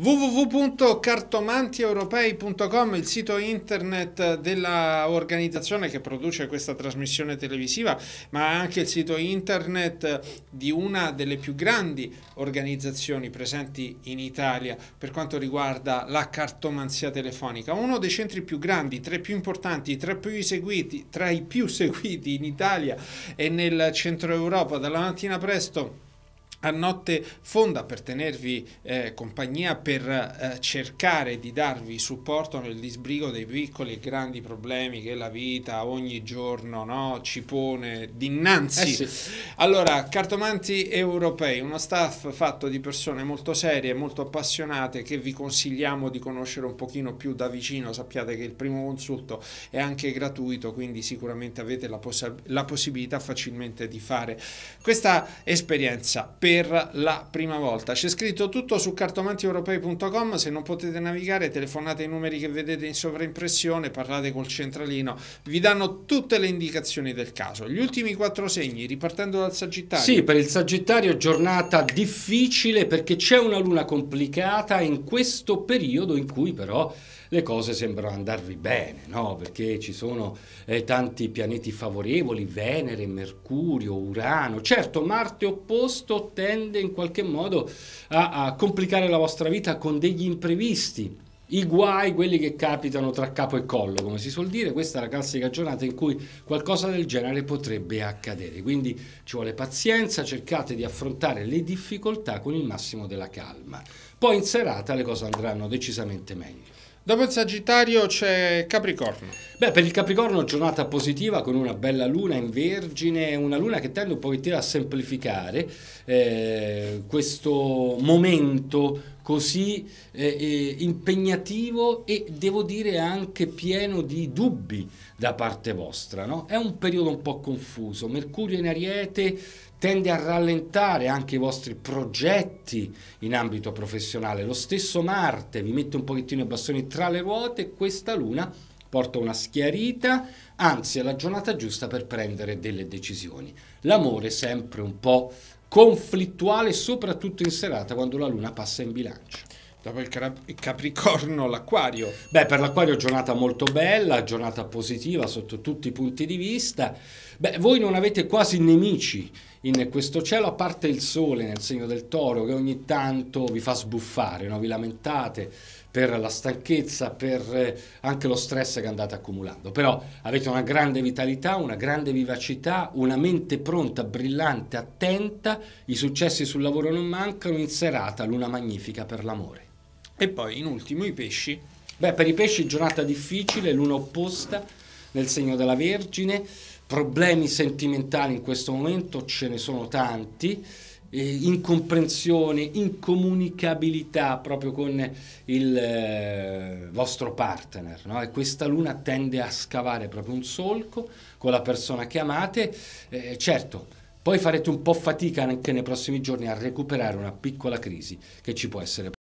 www.cartomantieuropei.com, il sito internet dell'organizzazione che produce questa trasmissione televisiva, ma anche il sito internet di una delle più grandi organizzazioni presenti in Italia per quanto riguarda la cartomanzia telefonica. Uno dei centri più grandi, tre più importanti, tre più seguiti, tra i più seguiti in Italia e nel centro Europa. Dalla mattina presto a notte fonda per tenervi eh, compagnia, per eh, cercare di darvi supporto nel disbrigo dei piccoli e grandi problemi che la vita ogni giorno no, ci pone dinanzi. Eh sì. Allora, Cartomanti Europei, uno staff fatto di persone molto serie, molto appassionate che vi consigliamo di conoscere un pochino più da vicino. Sappiate che il primo consulto è anche gratuito, quindi sicuramente avete la, poss- la possibilità facilmente di fare questa esperienza per la prima volta. C'è scritto tutto su cartomantieuropei.com, se non potete navigare telefonate ai numeri che vedete in sovraimpressione, parlate col centralino, vi danno tutte le indicazioni del caso. Gli ultimi quattro segni, ripartendo dal Sagittario. Sì, per il Sagittario giornata difficile perché c'è una luna complicata in questo periodo in cui però le cose sembrano andarvi bene, no? perché ci sono eh, tanti pianeti favorevoli, Venere, Mercurio, Urano. Certo, Marte opposto tende in qualche modo a, a complicare la vostra vita con degli imprevisti i guai, quelli che capitano tra capo e collo, come si suol dire, questa è la classica giornata in cui qualcosa del genere potrebbe accadere. Quindi ci vuole pazienza, cercate di affrontare le difficoltà con il massimo della calma. Poi in serata le cose andranno decisamente meglio. Dopo il Sagittario c'è Capricorno. Beh, per il Capricorno giornata positiva con una bella luna in Vergine, una luna che tende un pochettino a semplificare eh, questo momento così eh, eh, impegnativo e devo dire anche pieno di dubbi da parte vostra. No? È un periodo un po' confuso. Mercurio in Ariete tende a rallentare anche i vostri progetti in ambito professionale. Lo stesso Marte vi mette un pochettino i bastoni tra le ruote questa Luna porta una schiarita, anzi è la giornata giusta per prendere delle decisioni. L'amore è sempre un po' conflittuale, soprattutto in serata quando la Luna passa in bilancio. Dopo il, Capricorno, l'Aquario. Beh, per l'Aquario giornata molto bella, giornata positiva sotto tutti i punti di vista. Beh, voi non avete quasi nemici in questo cielo, a parte il sole nel segno del toro che ogni tanto vi fa sbuffare, no? vi lamentate per la stanchezza, per eh, anche lo stress che andate accumulando. Però avete una grande vitalità, una grande vivacità, una mente pronta, brillante, attenta, i successi sul lavoro non mancano, in serata luna magnifica per l'amore. E poi in ultimo i pesci. Beh, per i pesci giornata difficile, luna opposta nel segno della Vergine, problemi sentimentali in questo momento ce ne sono tanti, eh, incomprensione, incomunicabilità proprio con il eh, vostro partner no? e questa luna tende a scavare proprio un solco con la persona che amate, eh, certo poi farete un po' fatica anche nei prossimi giorni a recuperare una piccola crisi che ci può essere